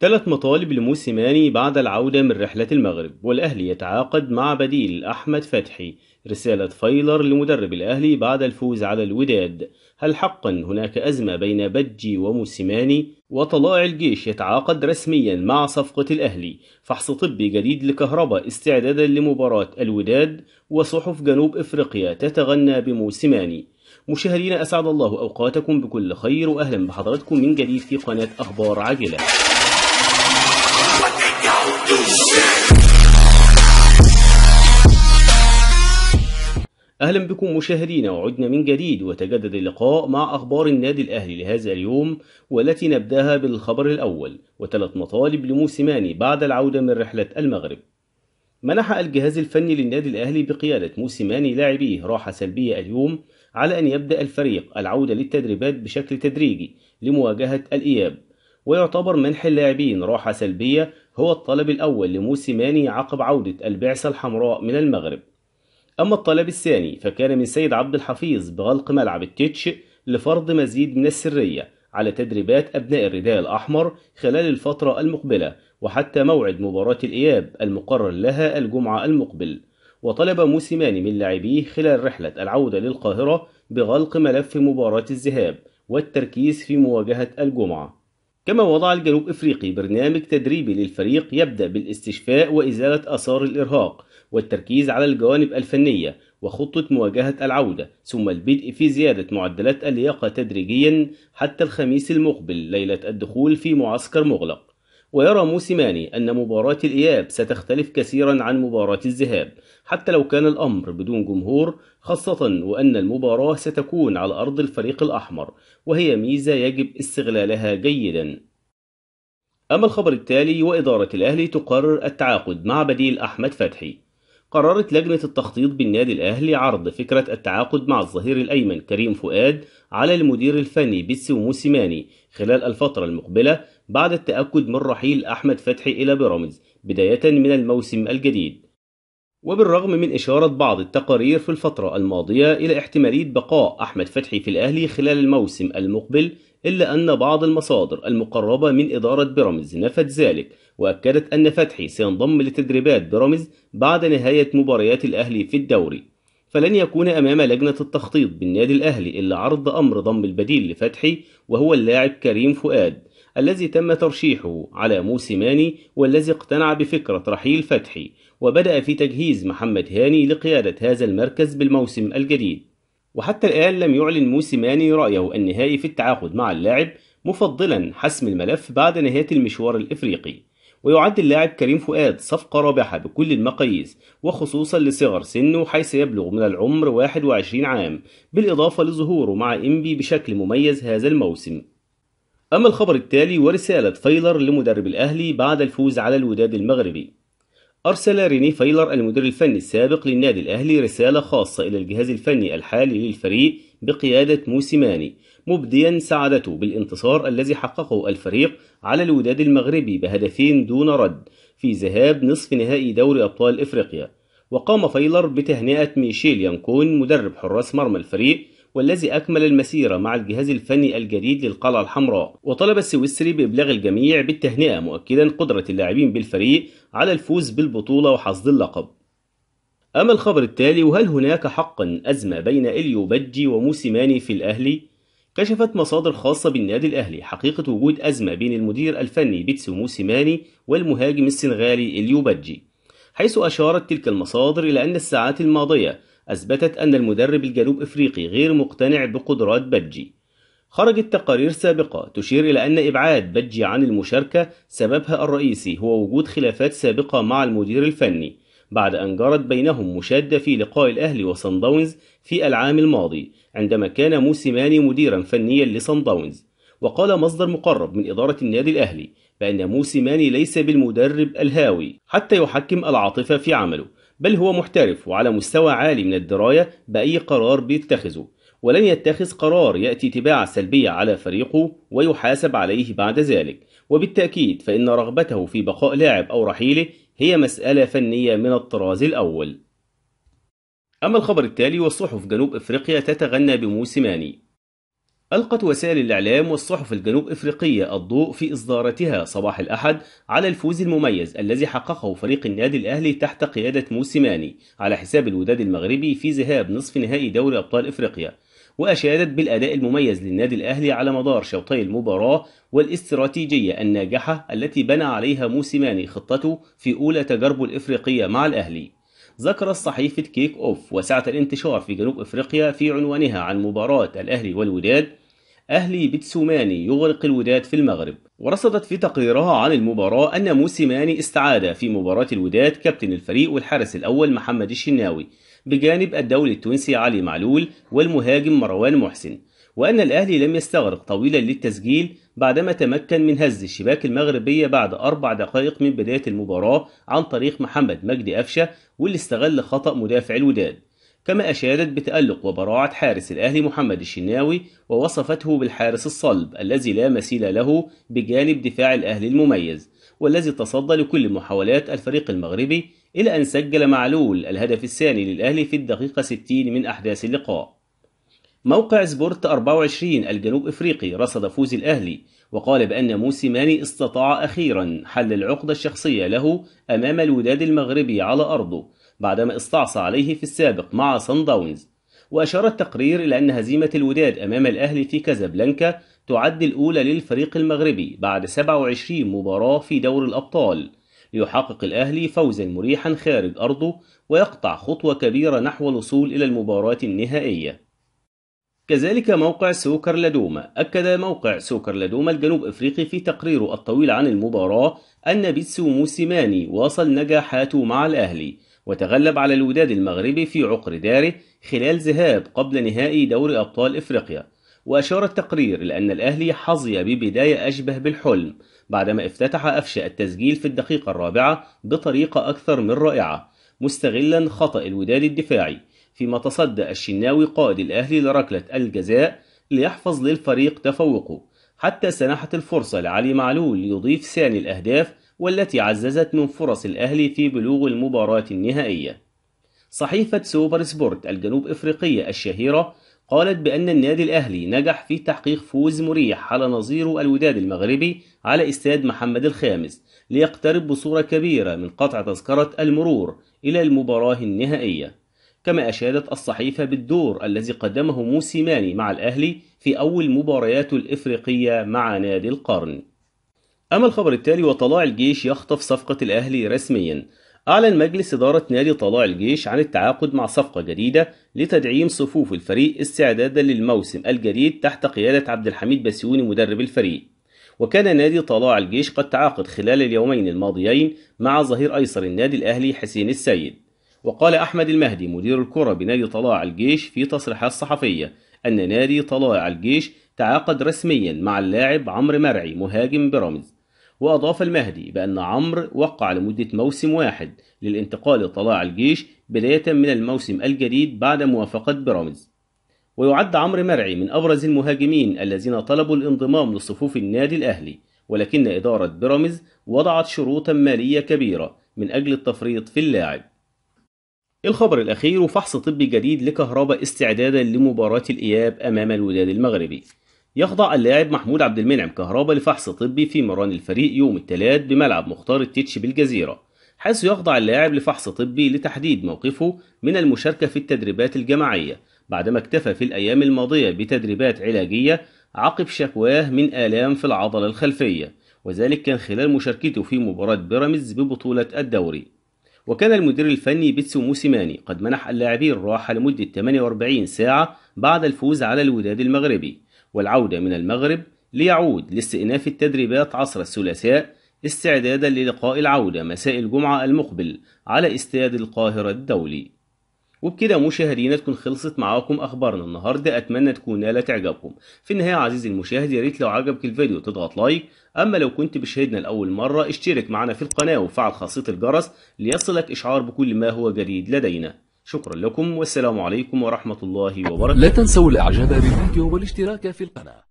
ثلاث مطالب لموسيماني بعد العودة من رحلة المغرب والأهلي يتعاقد مع بديل أحمد فتحي رسالة فايلر لمدرب الأهلي بعد الفوز على الوداد. هل حقا هناك أزمة بين بجي وموسيماني؟ وطلائع الجيش يتعاقد رسميا مع صفقة الأهلي. فحص طبي جديد لكهرباء استعدادا لمباراة الوداد وصحف جنوب إفريقيا تتغنى بموسيماني. مشاهدينا أسعد الله أوقاتكم بكل خير وأهلا بحضراتكم من جديد في قناة أخبار عاجلة. أهلا بكم مشاهدينا وعدنا من جديد وتجدد اللقاء مع أخبار النادي الأهلي لهذا اليوم والتي نبدأها بالخبر الأول وثلاث مطالب لموسيماني بعد العودة من رحلة المغرب. منح الجهاز الفني للنادي الأهلي بقيادة موسيماني لاعبيه راحة سلبية اليوم على أن يبدأ الفريق العودة للتدريبات بشكل تدريجي لمواجهة الإياب. ويعتبر منح اللاعبين راحة سلبية هو الطلب الأول لموسيماني عقب عودة البعثة الحمراء من المغرب. أما الطلب الثاني فكان من سيد عبد الحفيظ بغلق ملعب التتش لفرض مزيد من السرية على تدريبات أبناء الرداء الأحمر خلال الفترة المقبلة وحتى موعد مباراة الإياب المقرر لها الجمعة المقبل. وطلب موسيماني من لاعبيه خلال رحلة العودة للقاهرة بغلق ملف مباراة الذهاب والتركيز في مواجهة الجمعة. كما وضع الجنوب إفريقي برنامج تدريبي للفريق يبدأ بالاستشفاء وإزالة آثار الإرهاق والتركيز على الجوانب الفنية وخطة مواجهة العودة ثم البدء في زيادة معدلات اللياقة تدريجيا حتى الخميس المقبل ليلة الدخول في معسكر مغلق. ويرى موسيماني أن مباراة الإياب ستختلف كثيرا عن مباراة الذهاب حتى لو كان الأمر بدون جمهور خاصة وأن المباراة ستكون على أرض الفريق الأحمر وهي ميزة يجب استغلالها جيدا. أما الخبر التالي وإدارة الأهلي تقرر التعاقد مع بديل أحمد فتحي. قررت لجنة التخطيط بالنادي الأهلي عرض فكرة التعاقد مع الظهير الأيمن كريم فؤاد على المدير الفني بيتسو موسيماني خلال الفترة المقبلة بعد التأكد من رحيل أحمد فتحي إلى بيراميدز بداية من الموسم الجديد. وبالرغم من إشارة بعض التقارير في الفترة الماضية إلى احتمالية بقاء أحمد فتحي في الأهلي خلال الموسم المقبل إلا أن بعض المصادر المقربة من إدارة بيراميدز نفت ذلك وأكدت أن فتحي سينضم لتدريبات بيراميدز بعد نهاية مباريات الأهلي في الدوري. فلن يكون أمام لجنة التخطيط بالنادي الأهلي إلا عرض أمر ضم البديل لفتحي وهو اللاعب كريم فؤاد. الذي تم ترشيحه على موسيماني والذي اقتنع بفكرة رحيل فتحي وبدأ في تجهيز محمد هاني لقيادة هذا المركز بالموسم الجديد. وحتى الآن لم يعلن موسيماني رأيه النهائي في التعاقد مع اللاعب مفضلا حسم الملف بعد نهاية المشوار الإفريقي. ويعد اللاعب كريم فؤاد صفقة رابحة بكل المقاييس وخصوصا لصغر سنه حيث يبلغ من العمر 21 عام بالإضافة لظهوره مع إنبي بشكل مميز هذا الموسم. أما الخبر التالي ورسالة فايلر لمدرب الأهلي بعد الفوز على الوداد المغربي. أرسل ريني فايلر المدير الفني السابق للنادي الأهلي رسالة خاصة إلى الجهاز الفني الحالي للفريق بقيادة موسيماني مبديا سعادته بالانتصار الذي حققه الفريق على الوداد المغربي بهدفين دون رد في ذهاب نصف نهائي دوري أبطال إفريقيا. وقام فايلر بتهنئة ميشيل يانكون مدرب حراس مرمى الفريق والذي أكمل المسيرة مع الجهاز الفني الجديد للقلعة الحمراء وطلب السويسري بإبلاغ الجميع بالتهنئة مؤكدا قدرة اللاعبين بالفريق على الفوز بالبطولة وحصد اللقب أما الخبر التالي وهل هناك حقا أزمة بين إليو بجي وموسيماني في الأهلي؟ كشفت مصادر خاصة بالنادي الأهلي حقيقة وجود أزمة بين المدير الفني بيتسو موسيماني والمهاجم السنغالي إليو بجي حيث أشارت تلك المصادر إلى أن الساعات الماضية أثبتت أن المدرب الجنوب إفريقي غير مقتنع بقدرات بجي. خرجت تقارير سابقة تشير إلى أن إبعاد بجي عن المشاركة سببها الرئيسي هو وجود خلافات سابقة مع المدير الفني بعد أن جرت بينهم مشادة في لقاء الأهلي وصن داونز في العام الماضي عندما كان موسيماني مديرا فنيا لصن داونز. وقال مصدر مقرب من إدارة النادي الأهلي بأن موسيماني ليس بالمدرب الهاوي حتى يحكم العاطفة في عمله. بل هو محترف وعلى مستوى عالي من الدراية بأي قرار بيتخذه ولن يتخذ قرار يأتي تباع سلبية على فريقه ويحاسب عليه بعد ذلك. وبالتأكيد فإن رغبته في بقاء لاعب أو رحيله هي مسألة فنية من الطراز الأول. أما الخبر التالي والصحف جنوب إفريقيا تتغنى بموسيماني ألقت وسائل الإعلام والصحف الجنوب إفريقية الضوء في إصداراتها صباح الأحد على الفوز المميز الذي حققه فريق النادي الأهلي تحت قيادة موسيماني على حساب الوداد المغربي في ذهاب نصف نهائي دوري أبطال إفريقيا وأشادت بالأداء المميز للنادي الأهلي على مدار شوطي المباراة والاستراتيجية الناجحة التي بنى عليها موسيماني خطته في أولى تجاربه الإفريقية مع الأهلي. ذكرت صحيفة كيك أوف وسعة الانتشار في جنوب إفريقيا في عنوانها عن مباراة الأهلي والوداد أهلي بتسوماني يغرق الوداد في المغرب. ورصدت في تقريرها عن المباراة أن موسيماني استعاد في مباراة الوداد كابتن الفريق والحارس الأول محمد الشناوي بجانب الدولي التونسي علي معلول والمهاجم مروان محسن وأن الأهلي لم يستغرق طويلا للتسجيل بعدما تمكن من هز الشباك المغربية بعد أربع دقائق من بداية المباراة عن طريق محمد مجدي أفشة واللي استغل خطأ مدافع الوداد. كما أشادت بتألق وبراعة حارس الأهلي محمد الشناوي ووصفته بالحارس الصلب الذي لا مثيل له بجانب دفاع الأهلي المميز والذي تصدى لكل محاولات الفريق المغربي إلى أن سجل معلول الهدف الثاني للأهلي في الدقيقة 60 من أحداث اللقاء. موقع سبورت 24 الجنوب إفريقي رصد فوز الأهلي وقال بأن موسيماني استطاع أخيرا حل العقدة الشخصية له أمام الوداد المغربي على أرضه بعدما استعصى عليه في السابق مع صن داونز. وأشار التقرير إلى أن هزيمة الوداد أمام الأهلي في كازابلانكا تعد الأولى للفريق المغربي بعد 27 مباراة في دور الأبطال. ليحقق الأهلي فوزا مريحا خارج أرضه ويقطع خطوة كبيرة نحو الوصول إلى المباراة النهائية. كذلك موقع سوكر لدوما. أكد موقع سوكر لدوما الجنوب إفريقي في تقريره الطويل عن المباراة أن بيتسو موسيماني واصل نجاحاته مع الأهلي. وتغلب على الوداد المغربي في عقر داره خلال ذهاب قبل نهائي دوري أبطال إفريقيا. وأشار التقرير إلى أن الأهلي حظي ببداية أشبه بالحلم بعدما افتتح أفشى التسجيل في الدقيقة الرابعة بطريقة أكثر من رائعة مستغلا خطأ الوداد الدفاعي. فيما تصدى الشناوي قائد الأهلي لركلة الجزاء ليحفظ للفريق تفوقه حتى سنحت الفرصة لعلي معلول ليضيف ثاني الأهداف والتي عززت من فرص الأهلي في بلوغ المباراة النهائية. صحيفة سوبر سبورت الجنوب إفريقية الشهيرة قالت بأن النادي الأهلي نجح في تحقيق فوز مريح على نظيره الوداد المغربي على استاد محمد الخامس ليقترب بصورة كبيرة من قطع تذكرة المرور إلى المباراة النهائية. كما أشادت الصحيفة بالدور الذي قدمه موسيماني مع الأهلي في أول مبارياته الإفريقية مع نادي القرن. أما الخبر التالي وطلاع الجيش يخطف صفقة الأهلي رسميا. أعلن مجلس إدارة نادي طلاع الجيش عن التعاقد مع صفقة جديدة لتدعيم صفوف الفريق استعدادا للموسم الجديد تحت قيادة عبد الحميد بسيوني مدرب الفريق. وكان نادي طلاع الجيش قد تعاقد خلال اليومين الماضيين مع ظهير أيسر النادي الأهلي حسين السيد. وقال أحمد المهدي مدير الكرة بنادي طلاع الجيش في تصريحات صحفية أن نادي طلاع الجيش تعاقد رسميا مع اللاعب عمرو مرعي مهاجم بيراميدز. وأضاف المهدي بأن عمرو وقع لمدة موسم واحد للانتقال لطلاع الجيش بداية من الموسم الجديد بعد موافقة بيراميدز. ويعد عمرو مرعي من أبرز المهاجمين الذين طلبوا الانضمام لصفوف النادي الأهلي ولكن إدارة بيراميدز وضعت شروطا مالية كبيرة من أجل التفريط في اللاعب. الخبر الأخير فحص طبي جديد لكهرباء استعدادا لمباراة الإياب أمام الوداد المغربي. يخضع اللاعب محمود عبد المنعم كهربا لفحص طبي في مران الفريق يوم الثلاث بملعب مختار التتش بالجزيرة حيث يخضع اللاعب لفحص طبي لتحديد موقفه من المشاركة في التدريبات الجماعية بعدما اكتفى في الأيام الماضية بتدريبات علاجية عقب شكواه من آلام في العضلة الخلفية وذلك كان خلال مشاركته في مباراة بيراميدز ببطولة الدوري. وكان المدير الفني بيتسو موسيماني قد منح اللاعبين راحة لمدة 48 ساعة بعد الفوز على الوداد المغربي والعودة من المغرب ليعود لاستئناف التدريبات عصر الثلاثاء استعدادا للقاء العودة مساء الجمعة المقبل على استاد القاهرة الدولي. وبكده مشاهدينا تكون خلصت معاكم أخبارنا النهارده. أتمنى تكون نالت إعجابكم. في النهاية عزيزي المشاهد يا ريت لو عجبك الفيديو تضغط لايك. أما لو كنت بشاهدنا لأول مرة اشترك معنا في القناة وفعل خاصية الجرس ليصلك إشعار بكل ما هو جديد لدينا. شكرا لكم والسلام عليكم ورحمة الله وبركاته. لا تنسوا الإعجاب بالفيديو والاشتراك في القناة.